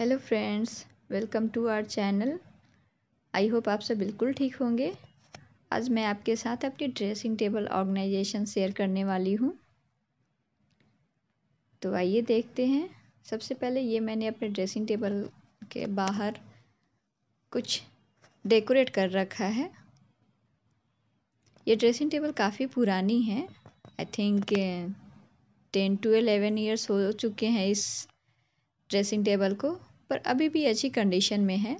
Hello friends welcome to our channel I hope आप सब बिल्कुल ठीक होंगे। आज मैं आपके साथ अपनी ड्रेसिंग टेबल ऑर्गेनाइजेशन शेयर करने वाली हूँ। तो आइए देखते हैं। सबसे पहले ये मैंने अपने ड्रेसिंग टेबल के बाहर कुछ डेकोरेट कर रखा है। ये ड्रेसिंग टेबल काफ़ी पुरानी है। I think ten to eleven years हो चुके हैं इस ड्रेसिंग टेबल को। पर अभी भी अच्छी कंडीशन में है।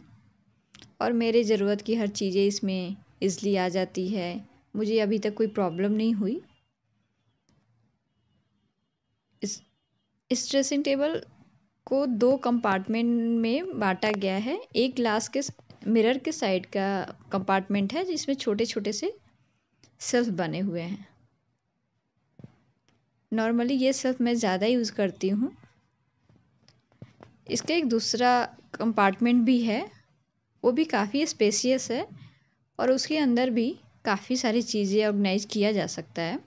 और मेरे ज़रूरत की हर चीज़ें इसमें ईज़िली आ जाती है। मुझे अभी तक कोई प्रॉब्लम नहीं हुई। इस इस ड्रेसिंग टेबल को दो कंपार्टमेंट में बांटा गया है। एक ग्लास के मिरर के साइड का कंपार्टमेंट है, जिसमें छोटे छोटे से सेल्फ बने हुए हैं। नॉर्मली ये सेल्फ मैं ज़्यादा यूज़ करती हूँ। इसका एक दूसरा कंपार्टमेंट भी है, वो भी काफ़ी स्पेसियस है और उसके अंदर भी काफ़ी सारी चीज़ें ऑर्गेनाइज किया जा सकता है।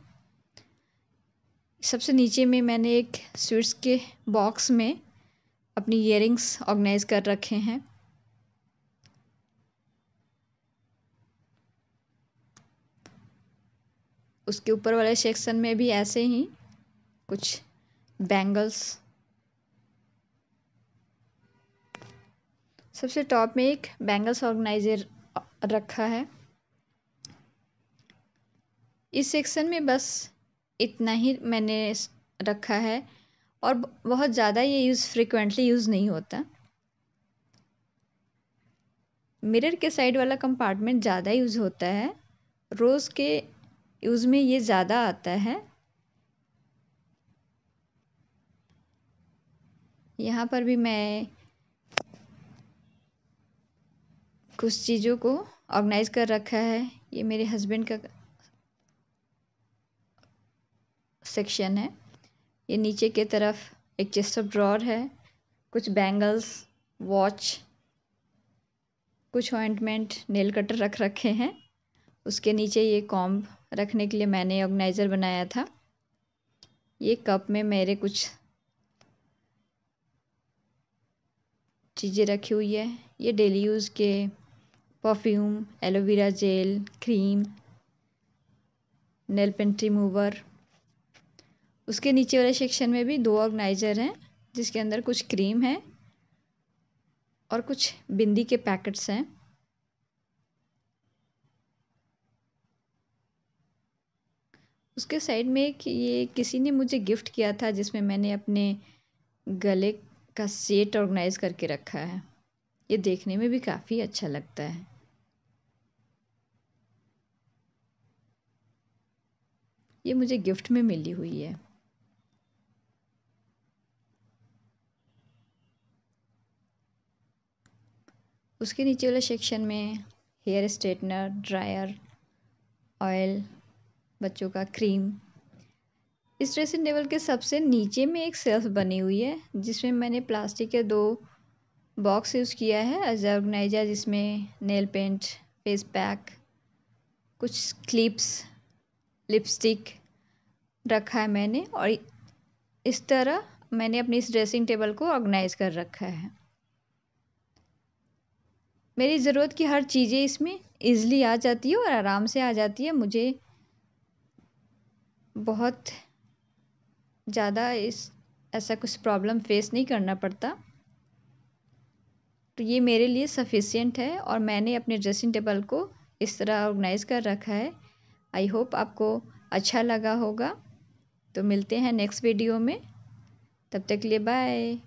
सबसे नीचे में मैंने एक स्वीट्स के बॉक्स में अपनी इयरिंग्स ऑर्गेनाइज कर रखे हैं। उसके ऊपर वाले सेक्शन में भी ऐसे ही कुछ बैंगल्स सबसे टॉप में एक बैंगल्स ऑर्गेनाइजर रखा है। इस सेक्शन में बस इतना ही मैंने रखा है और बहुत ज़्यादा ये यूज़ फ्रिक्वेंटली यूज़ नहीं होता। मिरर के साइड वाला कंपार्टमेंट ज़्यादा यूज़ होता है। रोज़ के यूज़ में ये ज़्यादा आता है। यहाँ पर भी मैं कुछ चीज़ों को ऑर्गेनाइज कर रखा है। ये मेरे हस्बैंड का सेक्शन है। ये नीचे के तरफ़ एक चेस्ट ऑफ़ ड्रॉर है। कुछ बैंगल्स वॉच कुछ ऑइंटमेंट नेल कटर रख रखे हैं। उसके नीचे ये कॉम्ब रखने के लिए मैंने ऑर्गेनाइज़र बनाया था। ये कप में मेरे कुछ चीज़ें रखी हुई है। ये डेली यूज़ के perfume aloe vera gel cream nail paint remover उसके नीचे वाले सेक्शन में भी दो ऑर्गेनाइज़र हैं, जिसके अंदर कुछ क्रीम है और कुछ बिंदी के पैकेट्स हैं। उसके साइड में एक ये किसी ने मुझे गिफ्ट किया था, जिसमें मैंने अपने गले का सेट ऑर्गेनाइज करके रखा है। ये देखने में भी काफ़ी अच्छा लगता है। ये मुझे गिफ्ट में मिली हुई है। उसके नीचे वाले सेक्शन में हेयर स्ट्रेटनर ड्रायर ऑयल बच्चों का क्रीम इस ड्रेसिंग टेबल के सबसे नीचे में एक सेल्फ बनी हुई है, जिसमें मैंने प्लास्टिक के दो बॉक्स यूज़ किया है एज ऑर्गेनाइजर जिसमें नेल पेंट फेस पैक कुछ क्लिप्स लिपस्टिक रखा है मैंने और इस तरह मैंने अपनी इस ड्रेसिंग टेबल को ऑर्गेनाइज कर रखा है। मेरी ज़रूरत की हर चीज़ें इसमें ईज़िली आ जाती है और आराम से आ जाती है। मुझे बहुत ज़्यादा इस, ऐसा कुछ प्रॉब्लम फेस नहीं करना पड़ता। तो ये मेरे लिए सफिशियंट है और मैंने अपने ड्रेसिंग टेबल को इस तरह ऑर्गेनाइज़ कर रखा है। आई होप आपको अच्छा लगा होगा। तो मिलते हैं नेक्स्ट वीडियो में। तब तक लिए बाय